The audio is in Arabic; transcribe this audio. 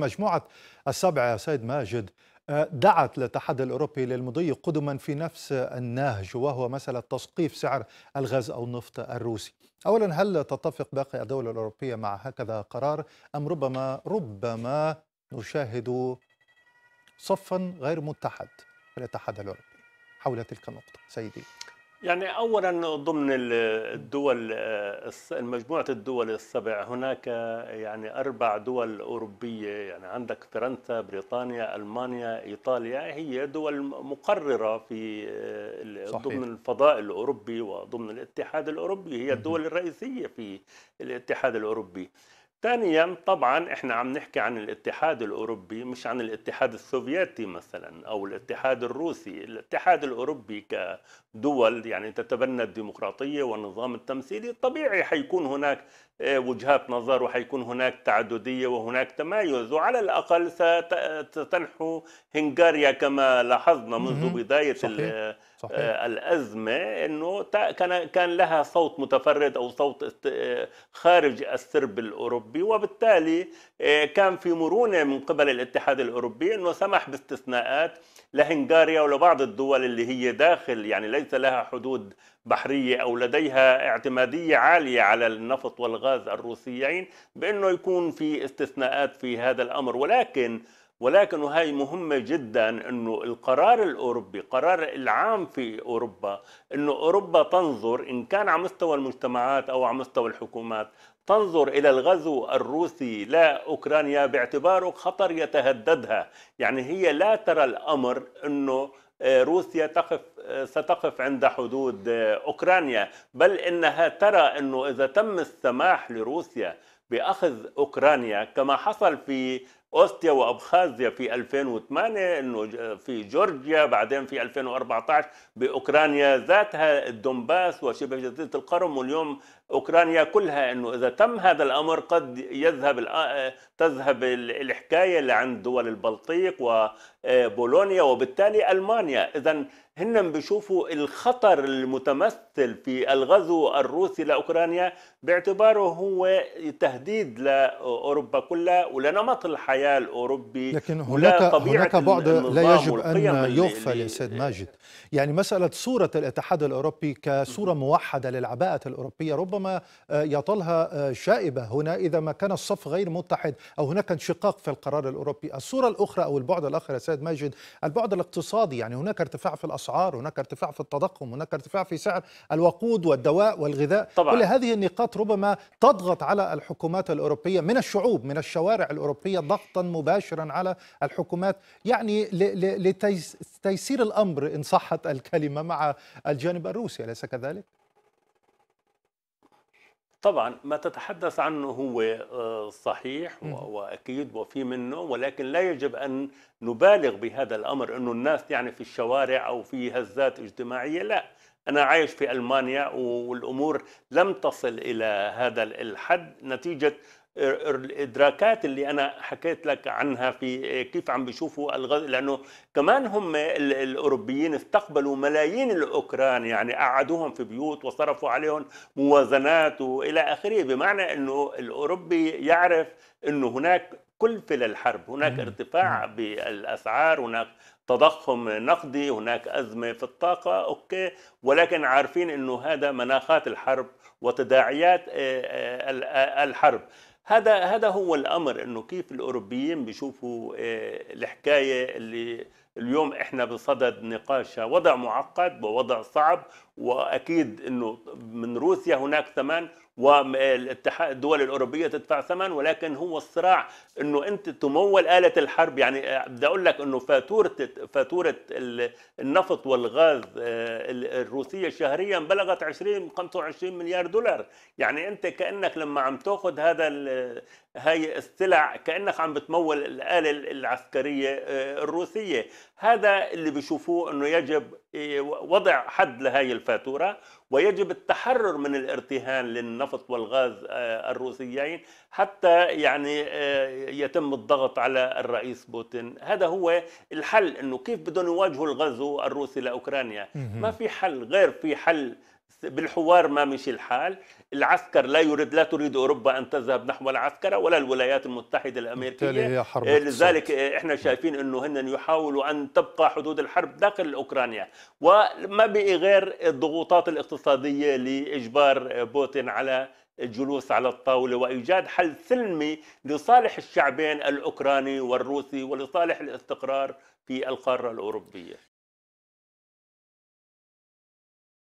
مجموعة السبع يا سيد ماجد دعت الاتحاد الأوروبي للمضي قدما في نفس النهج وهو مسألة تسقيف سعر الغاز أو النفط الروسي. أولا هل تتفق باقي الدول الأوروبية مع هكذا قرار؟ أم ربما ربما نشاهد صفا غير متحد في الاتحاد الأوروبي حول تلك النقطة؟ سيدي. يعني اولا ضمن الدول مجموعه الدول السبع هناك يعني أربع دول أوروبية يعني عندك فرنسا بريطانيا ألمانيا إيطاليا هي دول مقررة في صحيح. ضمن الفضاء الأوروبي وضمن الاتحاد الأوروبي هي الدول الرئيسية في الاتحاد الأوروبي ثانيا طبعا إحنا عم نحكي عن الاتحاد الأوروبي مش عن الاتحاد السوفيتي مثلا أو الاتحاد الروسي، الاتحاد الأوروبي كدول يعني تتبنى الديمقراطية والنظام التمثيلي طبيعي حيكون هناك آه، وجهات نظر وحيكون هناك تعددية وهناك تمايز وعلى الأقل ستنحو هنغاريا كما لاحظنا منذ بداية صحيح. صحيح. آه، الأزمة إنه كان كان لها صوت متفرد أو صوت خارج السرب الأوروبي وبالتالي آه، كان في مرونة من قبل الاتحاد الأوروبي إنه سمح باستثناءات لهنغاريا ولبعض الدول اللي هي داخل يعني ليس لها حدود بحرية أو لديها اعتمادية عالية على النفط والغاز الروسيين بإنه يكون في استثناءات في هذا الأمر ولكن ولكن وهي مهمة جدا أنه القرار الأوروبي قرار العام في أوروبا أنه أوروبا تنظر إن كان على مستوى المجتمعات أو على مستوى الحكومات تنظر إلى الغزو الروسي لأوكرانيا باعتباره خطر يتهددها. يعني هي لا ترى الأمر أنه آه، روسيا تقف آه، ستقف عند حدود آه، أوكرانيا بل إنها ترى إنه إذا تم السماح لروسيا بأخذ أوكرانيا كما حصل في أوستيا وأبخازيا في 2008 إنه في جورجيا بعدين في 2014 بأوكرانيا ذاتها الدومباس وشبه جزيرة القرم واليوم أوكرانيا كلها إنه إذا تم هذا الأمر قد يذهب تذهب الحكاية لعند دول البلطيق وبولونيا وبالتالي ألمانيا. إذا هن بيشوفوا الخطر المتمثل في الغزو الروسي لأوكرانيا باعتباره هو تهديد لأوروبا كلها ولنمط الحياة الأوروبي لكن هناك هناك بعد لا يجب أن يغفل يا سيد ماجد. يعني مسألة صورة الاتحاد الأوروبي كصورة موحدة للعباءة الأوروبية ربما يطلها شائبة هنا إذا ما كان الصف غير متحد أو هناك انشقاق في القرار الأوروبي. الصورة الأخرى أو البعد الآخر يا سيد ماجد البعد الاقتصادي يعني هناك ارتفاع في الأسعار الاسعار هناك ارتفاع في التضخم هناك ارتفاع في سعر الوقود والدواء والغذاء. طبعا. كل هذه النقاط ربما تضغط على الحكومات الأوروبية من الشعوب من الشوارع الأوروبية ضغطا مباشرا على الحكومات. يعني لتيسير الأمر إن صحت الكلمة مع الجانب الروسي أليس كذلك؟ طبعا ما تتحدث عنه هو آه، صحيح وأكيد وفي منه ولكن لا يجب أن نبالغ بهذا الأمر إنه الناس يعني في الشوارع أو في هزات اجتماعية لا. أنا عايش في ألمانيا والأمور لم تصل إلى هذا الحد نتيجة الادراكات اللي أنا حكيت لك عنها في كيف عم بيشوفوا الغز لأنه كمان هم الأوروبيين استقبلوا ملايين الأوكران يعني قعدوهم في بيوت وصرفوا عليهم موازنات وإلى آخره بمعنى إنه الأوروبي يعرف إنه هناك كلفه للحرب هناك ارتفاع بالأسعار هناك تضخم نقدي هناك أزمة في الطاقة أوكي ولكن عارفين إنه هذا مناخات الحرب وتداعيات الحرب. هذا هذا هو الأمر إنه كيف الأوروبيين بيشوفوا آه، الحكاية اللي اليوم إحنا بصدد نقاشها. وضع معقد ووضع صعب وأكيد إنه من روسيا هناك ثمن والاتحاد الدول الأوروبية تدفع ثمن ولكن هو الصراع إنه أنت تمول آلة الحرب. يعني آه، بدي أقول لك إنه فاتورة فاتورة النفط والغاز آه، الروسية شهريا بلغت 20 25 مليار دولار. يعني أنت كأنك لما عم تأخذ هذا هاي السلع كأنك عم بتمول الآلة العسكرية آه، الروسية. هذا اللي بيشوفوه إنه يجب وضع حد لهي الفاتورة ويجب التحرر من الارتهان للنفط. والغاز آه، الروسيين حتى يعني آه، يتم الضغط على الرئيس بوتين. هذا هو الحل إنه كيف بدهم يواجهوا الغزو الروسي لأوكرانيا. ما في حل غير في حل بالحوار ما مشي الحال. العسكر لا يريد لا تريد أوروبا أن تذهب نحو العسكر ولا الولايات المتحدة الأمريكية. هي حرب لذلك إحنا شايفين إنه هن يحاولوا أن تبقى حدود الحرب داخل أوكرانيا. وما بقي غير الضغوطات الاقتصادية لإجبار بوتين على الجلوس على الطاولة وإيجاد حل سلمي لصالح الشعبين الأوكراني والروسي ولصالح الاستقرار في القارة الأوروبية.